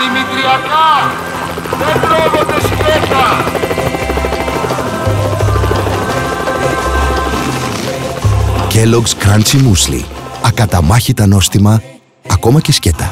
δημητριακά δεν τρώγονται σκέτα. Kellogg's Crunchy Muesli. Ακαταμάχητα νόστιμα, ακόμα και σκέτα.